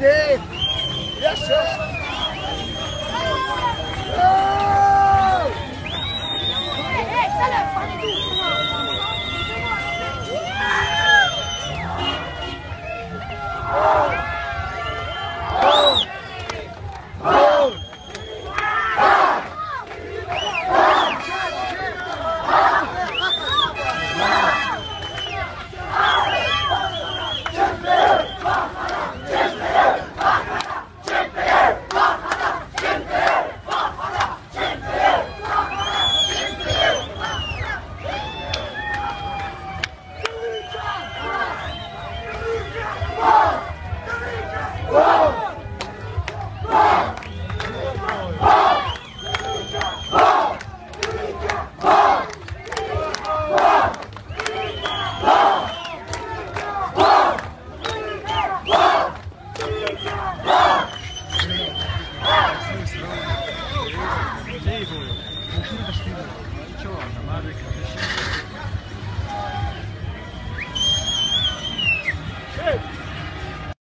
perder. E a chance. Şimdi de şimdi. Çoğu anlamı. Harika. Şimdi.